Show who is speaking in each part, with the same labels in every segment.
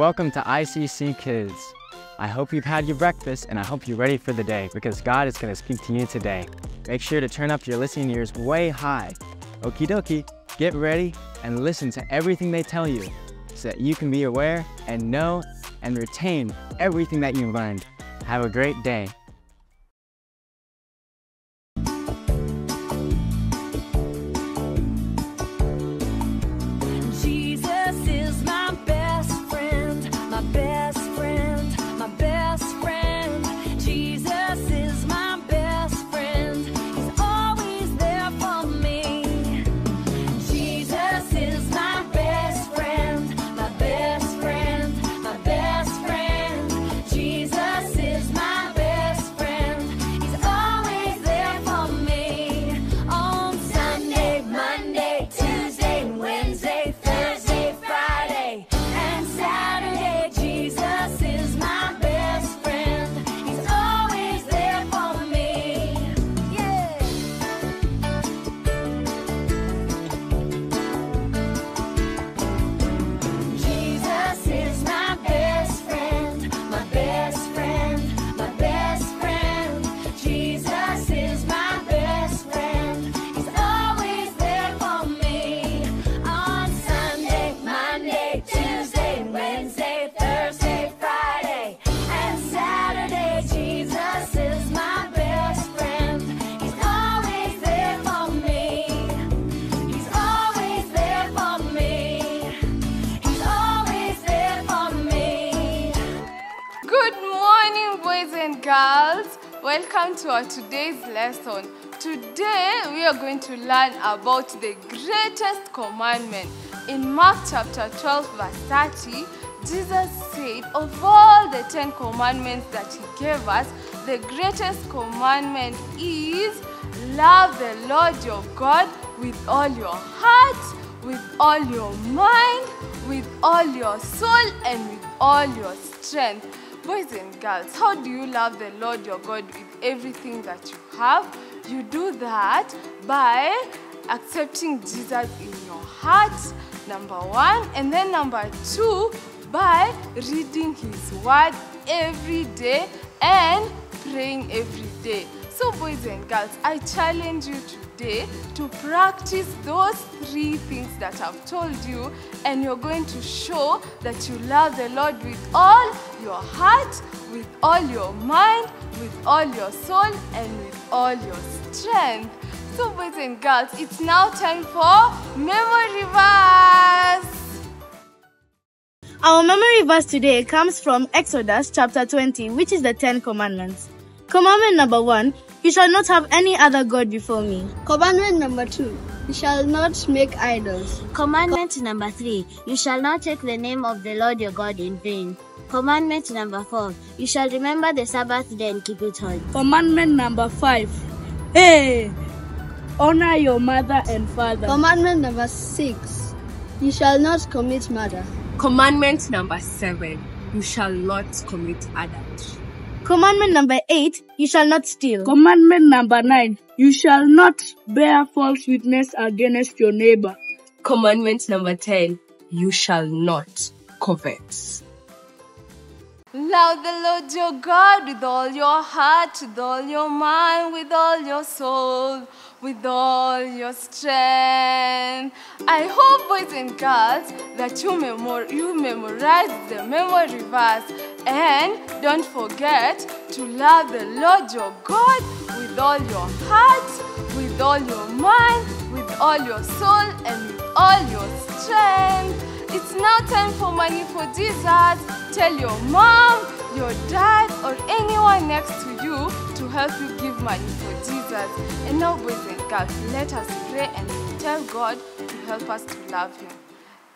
Speaker 1: Welcome to ICC Kids. I hope you've had your breakfast and I hope you're ready for the day because God is going to speak to you today. Make sure to turn up your listening ears way high. Okie dokie, get ready and listen to everything they tell you so that you can be aware and know and retain everything that you've learned. Have a great day.
Speaker 2: Good morning, boys and girls. Welcome to our today's lesson. Today, we are going to learn about the greatest commandment. In Mark chapter 12, verse 30, Jesus said, Of all the Ten Commandments that He gave us, the greatest commandment is love the Lord your God with all your heart, with all your mind, with all your soul, and with all your strength. Boys and girls, how do you love the Lord your God with everything that you have? You do that by accepting Jesus in your heart, number one, and then number two, by reading His Word every day and praying every day. So, boys and girls, I challenge you today to practice those three things that I've told you, and you're going to show that you love the Lord with all your heart, with all your mind, with all your soul, and with all your strength. So, boys and girls, it's now time for memory verse.
Speaker 3: Our memory verse today comes from Exodus chapter 20, which is the Ten Commandments. Commandment number one You shall not have any other God before me.
Speaker 4: Commandment number two You shall not make idols.
Speaker 5: Commandment number three You shall not take the name of the Lord your God in vain. Commandment number four You shall remember the Sabbath day and keep it holy.
Speaker 6: Commandment number five. Hey, honor your mother and father.
Speaker 4: Commandment number six You shall not commit murder.
Speaker 7: Commandment number seven You shall not commit adultery.
Speaker 3: Commandment number eight You shall not steal.
Speaker 6: Commandment number nine. You shall not bear false witness against your neighbor.
Speaker 7: Commandment number 10 You shall not covet.
Speaker 2: Love the Lord your God with all your heart, with all your mind, with all your soul, with all your strength. I hope, boys and girls, that you, memor- you memorize the memory verse and don't forget to love the Lord your God with all your heart, with all your mind, with all your soul, and with all your strength. It's now time for money for Jesus. Tell your mom, your dad, or anyone next to you to help you give money for Jesus. And now, boys and girls, let us pray and tell God to help us to love Him.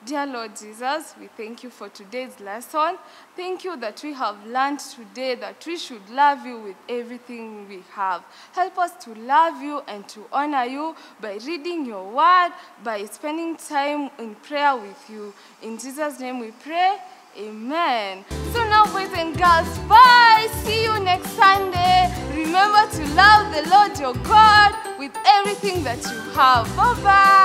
Speaker 2: Dear Lord Jesus, we thank you for today's lesson. Thank you that we have learned today that we should love you with everything we have. Help us to love you and to honor you by reading your word, by spending time in prayer with you. In Jesus' name we pray. Amen. So now, boys and girls, bye. See you next Sunday. Remember to love the Lord your God with everything that you have. Bye bye.